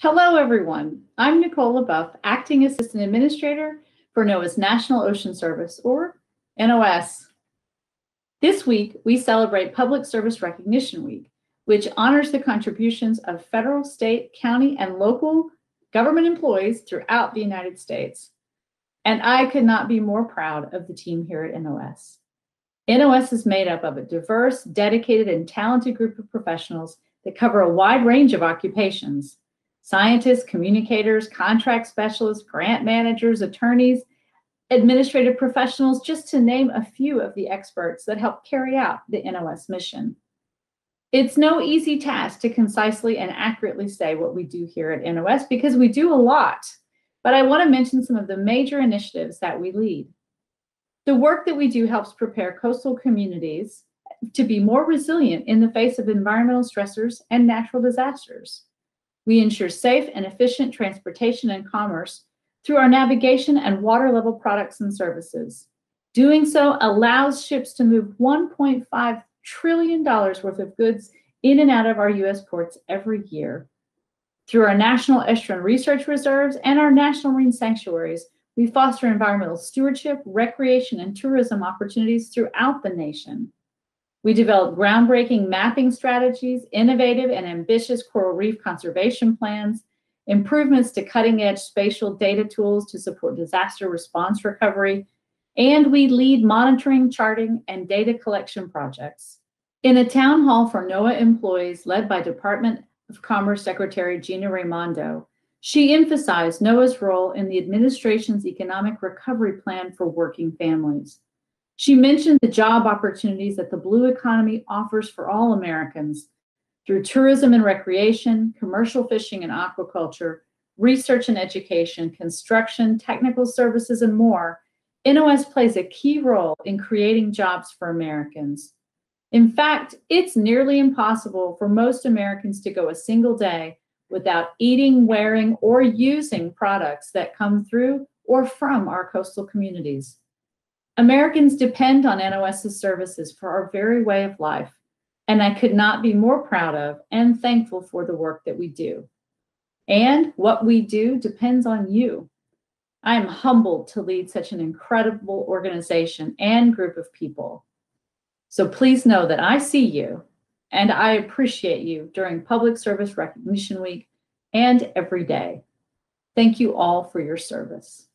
Hello, everyone. I'm Nicole LeBoeuf, Acting Assistant Administrator for NOAA's National Ocean Service, or NOS. This week, we celebrate Public Service Recognition Week, which honors the contributions of federal, state, county, and local government employees throughout the United States. And I could not be more proud of the team here at NOS. NOS is made up of a diverse, dedicated, and talented group of professionals that cover a wide range of occupations scientists, communicators, contract specialists, grant managers, attorneys, administrative professionals, just to name a few of the experts that help carry out the NOS mission. It's no easy task to concisely and accurately say what we do here at NOS because we do a lot, but I want to mention some of the major initiatives that we lead. The work that we do helps prepare coastal communities to be more resilient in the face of environmental stressors and natural disasters. We ensure safe and efficient transportation and commerce through our navigation and water level products and services. Doing so allows ships to move $1.5 trillion worth of goods in and out of our U.S. ports every year. Through our National Estuarine Research Reserves and our National Marine Sanctuaries, we foster environmental stewardship, recreation, and tourism opportunities throughout the nation. We develop groundbreaking mapping strategies, innovative and ambitious coral reef conservation plans, improvements to cutting edge spatial data tools to support disaster response recovery, and we lead monitoring, charting, and data collection projects. In a town hall for NOAA employees led by Department of Commerce Secretary Gina Raimondo, she emphasized NOAA's role in the administration's economic recovery plan for working families. She mentioned the job opportunities that the blue economy offers for all Americans through tourism and recreation, commercial fishing and aquaculture, research and education, construction, technical services, and more. NOS plays a key role in creating jobs for Americans. In fact, it's nearly impossible for most Americans to go a single day without eating, wearing, or using products that come through or from our coastal communities. Americans depend on NOS's services for our very way of life, and I could not be more proud of and thankful for the work that we do. And what we do depends on you. I am humbled to lead such an incredible organization and group of people. So please know that I see you and I appreciate you during Public Service Recognition Week and every day. Thank you all for your service.